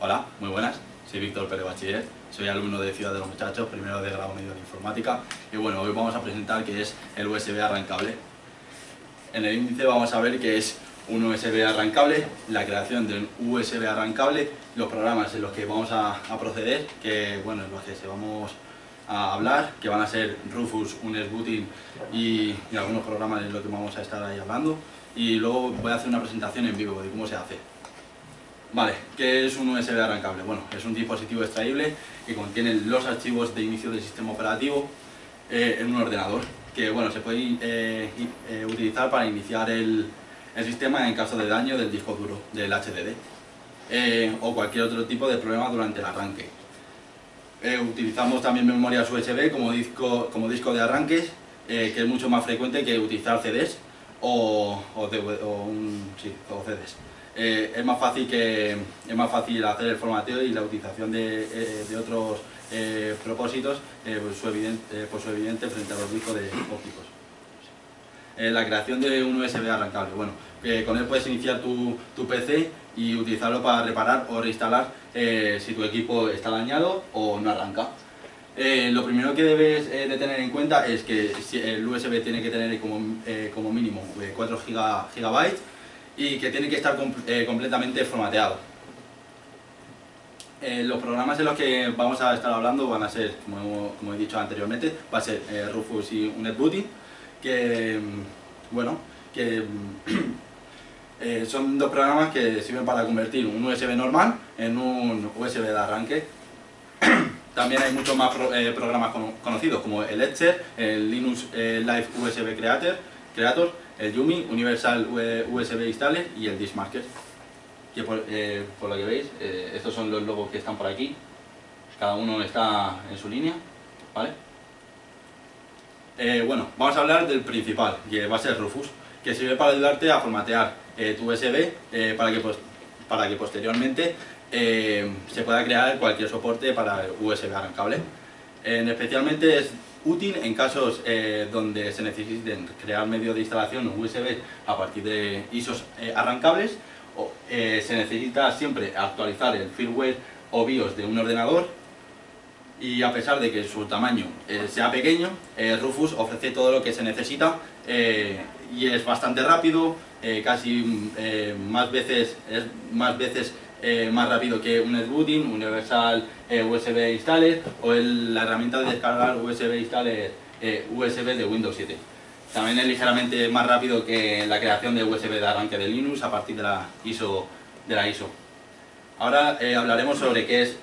Hola, muy buenas. Soy Víctor Pérez Bachiller, soy alumno de Ciudad de los Muchachos, primero de grado medio de informática y bueno, hoy vamos a presentar qué es el USB arrancable. En el índice vamos a ver qué es un USB arrancable, la creación de un USB arrancable, los programas en los que vamos a, proceder, que bueno, en los que se vamos a hablar, que van a ser Rufus, Unesbooting y, y algunos programas en los que vamos a estar ahí hablando y luego voy a hacer una presentación en vivo de cómo se hace. Vale, ¿qué es un USB arrancable? Bueno, es un dispositivo extraíble que contiene los archivos de inicio del sistema operativo eh, en un ordenador, que bueno, se puede eh, eh, utilizar para iniciar el, el, sistema en caso de daño del disco duro, del HDD, o cualquier otro tipo de problema durante el arranque. utilizamos también memorias USB como disco, como disco de arranques, que es mucho más frecuente que utilizar CDs o, o, un, sí, o CDs. Eh, es, más fácil que, es más fácil hacer el formateo y la utilización de, eh, de otros eh, propósitos por, su evidente, por, su evidente, frente a los discos de ópticos. la creación de un USB arrancable. Bueno, con él puedes iniciar tu, tu, PC y utilizarlo para reparar o reinstalar si tu equipo está dañado o no arranca. lo primero que debes de tener en cuenta es que el USB tiene que tener como, como mínimo 4 GB y que tiene que estar eh, completamente formateado. Eh, los programas en los que vamos a estar hablando van a ser, como, he dicho anteriormente, va a ser eh, Rufus y NetBooty, que, mm, bueno, que mm, son dos programas que sirven para convertir un USB normal en un USB de arranque. También hay muchos más programas conocidos como el Etcher, el Linux Live USB Creator, Creator el Yumi, Universal USB Installer y el Marker Que eh, por, lo que veis, eh, estos son los logos que están por aquí. Cada uno está en su línea, ¿vale? Eh, bueno, vamos a hablar del principal, que va a ser Rufus, que sirve para ayudarte a formatear tu USB para, que, para que posteriormente se pueda crear cualquier soporte para USB arrancable. especialmente es útil en casos eh, donde se necesiten crear medios de instalación USB a partir de ISOs eh, arrancables o eh, se necesita siempre actualizar el firmware o BIOS de un ordenador y a pesar de que su tamaño sea pequeño, Rufus ofrece todo lo que se necesita y es bastante rápido, casi más veces, es más veces eh, más rápido que un netbooting, Universal eh, USB Installer o la herramienta de descargar USB Installer eh, USB de Windows 7. También es ligeramente más rápido que la creación de USB de arranque de Linux a partir de la ISO. De la ISO. Ahora hablaremos sobre qué es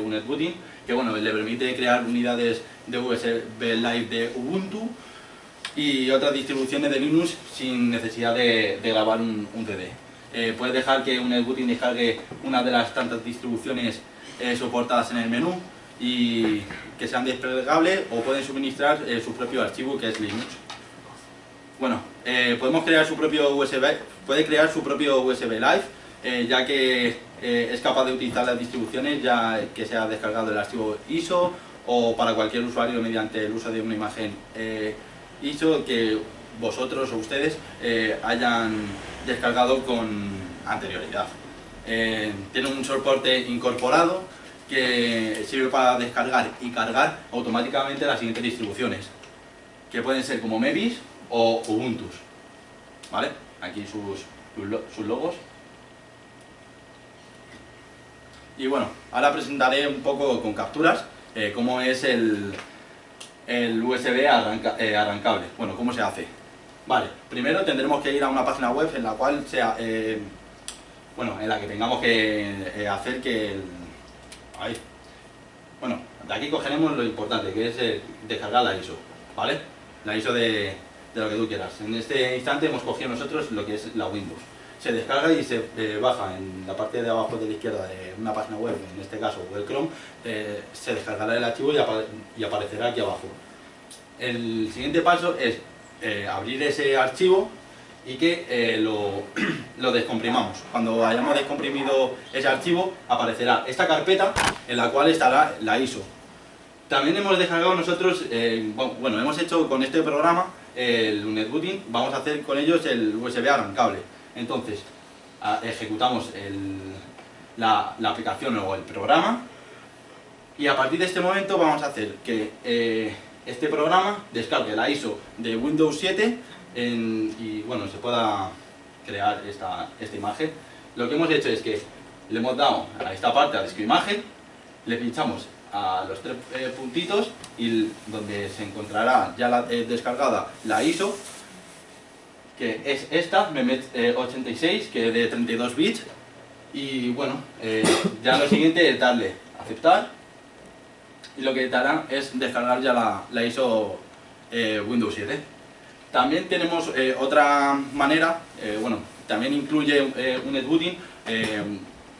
un netbooting, que bueno, le permite crear unidades de USB Live de Ubuntu y otras distribuciones de Linux sin necesidad de, grabar un, un CD. Eh, puedes dejar que un netbooting descargue una de las tantas distribuciones eh, soportadas en el menú y que sean desplegables o pueden suministrar eh, su propio archivo que es Linux. Bueno, podemos crear su propio USB, puede crear su propio USB Live ya que es capaz de utilizar las distribuciones ya que se ha descargado el archivo ISO o para cualquier usuario mediante el uso de una imagen ISO que vosotros o ustedes hayan descargado con anterioridad. Eh, tiene un soporte incorporado que sirve para descargar y cargar automáticamente las siguientes distribuciones, que pueden ser como Mevis o Ubuntu. ¿Vale? Aquí sus, sus logos. Y bueno, ahora presentaré un poco con capturas eh, cómo es el, el USB eh, arrancable. Bueno, cómo se hace. Vale, primero tendremos que ir a una página web en la cual sea, eh, bueno, en la que tengamos que eh, hacer que el, ahí, bueno, de aquí cogeremos lo importante, que es eh, descargar la ISO, ¿vale? La ISO de, lo que tú quieras. En este instante hemos cogido nosotros lo que es la Windows. Se descarga y se baja en la parte de abajo de la izquierda de una página web, en este caso Google Chrome, se descargará el archivo y aparecerá aquí abajo. El siguiente paso es eh, abrir ese archivo y que eh, lo, descomprimamos. Cuando hayamos descomprimido ese archivo aparecerá esta carpeta en la cual estará la ISO. También hemos descargado nosotros, eh, bueno, hemos hecho con este programa el netbooting, vamos a hacer con ellos el USB arrancable. Entonces, ejecutamos la, aplicación o el programa. Y a partir de este momento vamos a hacer que este programa descargue la ISO de Windows 7 y bueno, se pueda crear esta, esta imagen. Lo que hemos hecho es que le hemos dado a esta parte, a disco imagen, le pinchamos a los tres eh, puntitos y donde se encontrará ya la, eh, descargada la ISO que es esta, MEMET86, que es de 32 bits y bueno, eh, ya lo siguiente es darle aceptar y lo que te hará es descargar ya la, ISO Windows 7 también tenemos otra manera, bueno, también incluye un netbooting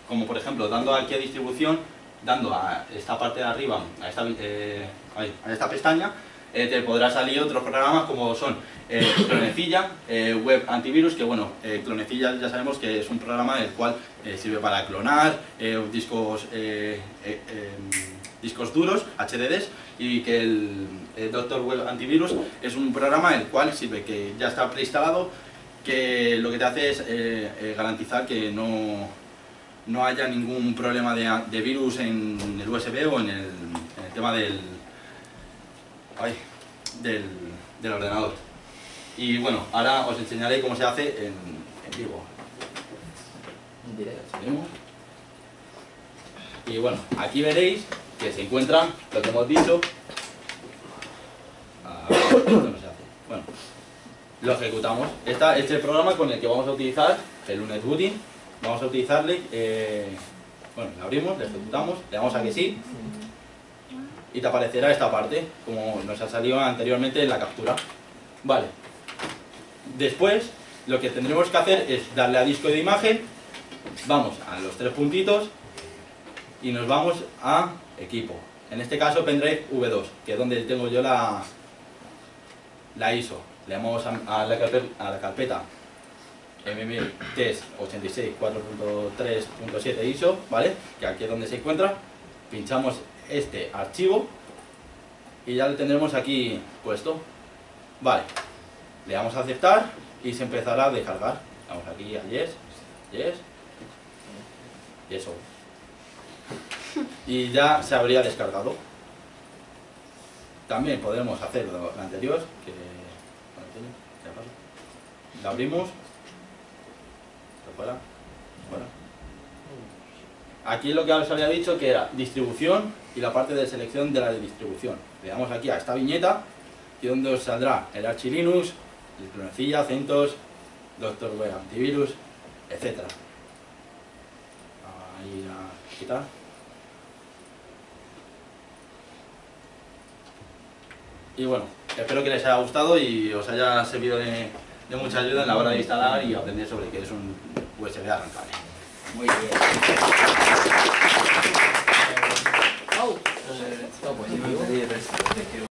como por ejemplo dando aquí a distribución dando a esta parte de arriba, a esta, eh, a esta pestaña, eh, te podrá salir otros programas como son eh, Clonecilla, eh, Web Antivirus, que bueno, Clonecilla ya sabemos que es un programa el cual sirve para clonar discos, em, discos duros, HDDs, y que el, Doctor Web Antivirus es un programa el cual sirve que ya está preinstalado, que lo que te hace es garantizar que no no haya ningún problema de, virus en el USB o en el, tema del, del, ordenador. Y bueno, ahora os enseñaré cómo se hace en, vivo. Y bueno, aquí veréis que se encuentra lo que hemos dicho. Bueno, lo ejecutamos. Este es el programa con el que vamos a utilizar el Lunet Booting vamos a utilizarle, eh, bueno, le abrimos, le ejecutamos, le damos a que sí y te aparecerá esta parte, como nos ha salido anteriormente en la captura. Vale. Después, lo que tendremos que hacer es darle a disco de imagen, vamos a los tres puntitos y nos vamos a equipo. En este caso pendrive V2, que es donde tengo yo la, la ISO. Le damos a, la, a la carpeta MMI test 86 4.3.7 ISO, ¿vale? Que aquí es donde se encuentra. Pinchamos este archivo y ya lo tendremos aquí puesto. Vale, le damos a aceptar y se empezará a descargar. Vamos aquí a yes, yes, y eso. Y ya se habría descargado. También podemos hacer lo anterior, que la abrimos Aquí lo que os había dicho que era distribución y la parte de selección de la distribución. Le damos aquí a esta viñeta y donde os saldrá el Arch Linux, el Clonecilla, CentOS, Doctor Web Antivirus, etc. Ahí a quitar. Y bueno, espero que les haya gustado y os haya servido de, mucha ayuda en la hora de instalar y aprender sobre qué es un USB arrancable. Muy bien. Oh, pues, no,